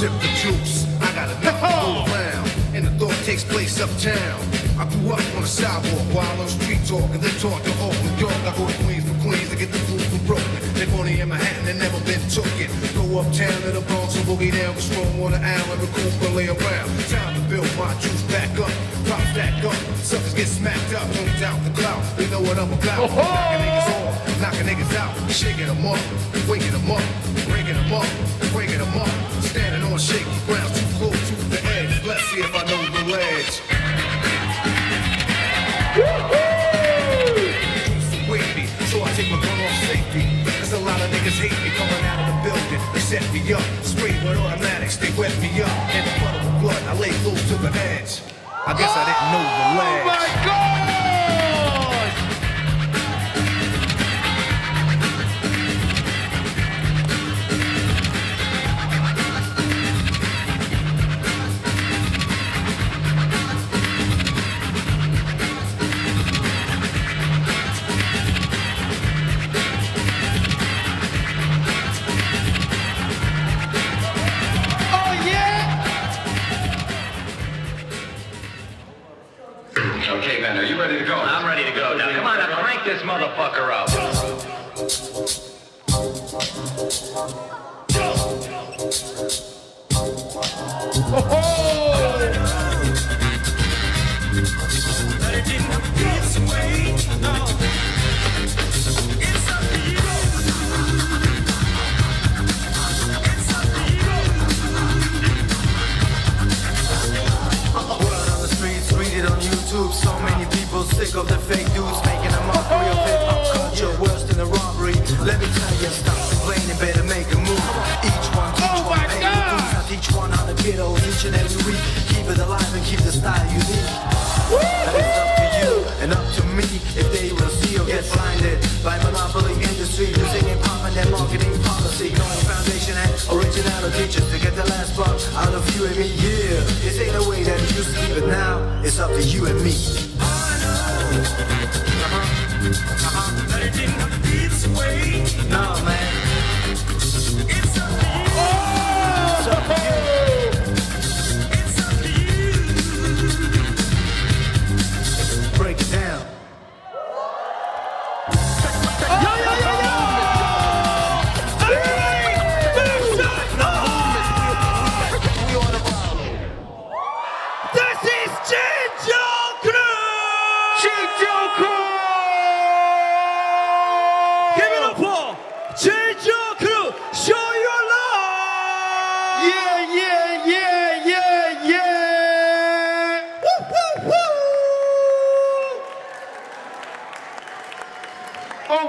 ship the troops. I got a cool around, and the thought takes place uptown. I grew up on the sidewalk, while on street talk, and then talk to Oakland, York. I go to Queens from Queens to get the food from Brooklyn. They only in Manhattan they never been took it. Go uptown to the Bronx and boogie down the strong island, recuperate around. Time to build my juice back up, pop back up. Suckers get smacked up, don't doubt the clout. They know what I'm about. Oh-ho! Knocking niggas off, knocking niggas out, shaking them up, waking them up. Set me up, sprayed with automatics, they wet me up. And the puddle of blood, I lay close to the edge. I guess I didn't know the ledge. Oh my God! Okay, Ben, are you ready to go? I'm ready to go. Now, come on, now crank this motherfucker up. Word of the fake dudes making a mockery of hip hop culture, worse than a robbery. Let me tell you, stop complaining, better make a move. Each one, teach Oh one, my pay God. the dues. Now teach one how to kiddos each and every week. Keep it alive and keep the style unique. And it's up to you and up to me if they will see or get blinded by monopoly industry using hip hop and their marketing policy. Knowing foundation and originality just to get the last buck out of you and me. Yeah, this ain't the way that it used to be, but now it's up to you and me. But it didn't have to be this way. No, man. It's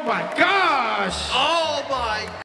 my gosh! Oh